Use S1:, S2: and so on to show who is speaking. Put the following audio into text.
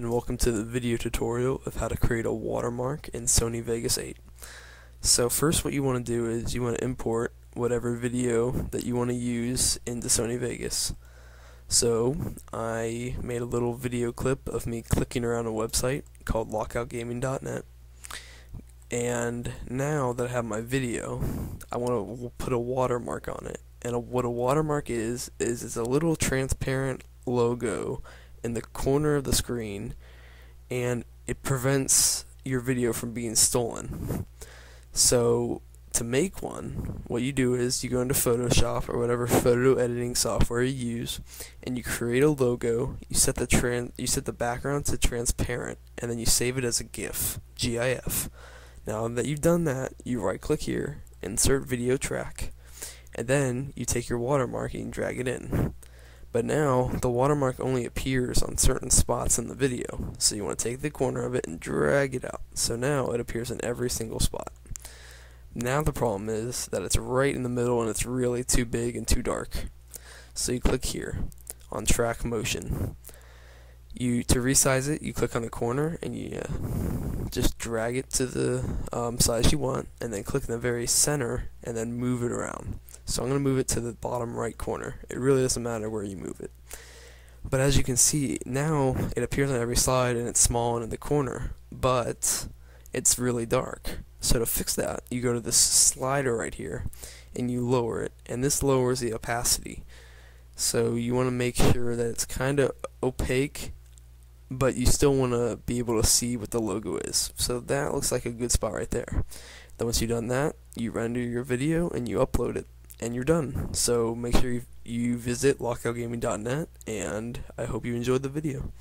S1: and welcome to the video tutorial of how to create a watermark in Sony Vegas 8. So first what you want to do is you want to import whatever video that you want to use into Sony Vegas. So I made a little video clip of me clicking around a website called lockoutgaming.net and now that I have my video I want to put a watermark on it and a, what a watermark is is it's a little transparent logo in the corner of the screen and it prevents your video from being stolen. So to make one, what you do is you go into Photoshop or whatever photo editing software you use, and you create a logo. You set the tran you set the background to transparent, and then you save it as a GIF, GIF. Now that you've done that, you right click here, insert video track, and then you take your watermark and drag it in. But now, the watermark only appears on certain spots in the video, so you want to take the corner of it and drag it out. So now it appears in every single spot. Now the problem is that it's right in the middle and it's really too big and too dark. So you click here on track motion. You to resize it, you click on the corner and you uh, just drag it to the um, size you want, and then click in the very center and then move it around. So I'm going to move it to the bottom right corner. It really doesn't matter where you move it. But as you can see, now it appears on every slide and it's small and in the corner, but it's really dark. So to fix that, you go to this slider right here and you lower it, and this lowers the opacity. So you want to make sure that it's kind of opaque, but you still want to be able to see what the logo is. So that looks like a good spot right there. Then once you've done that, you render your video and you upload it and you're done. So make sure you, you visit lockoutgaming.net, and I hope you enjoyed the video.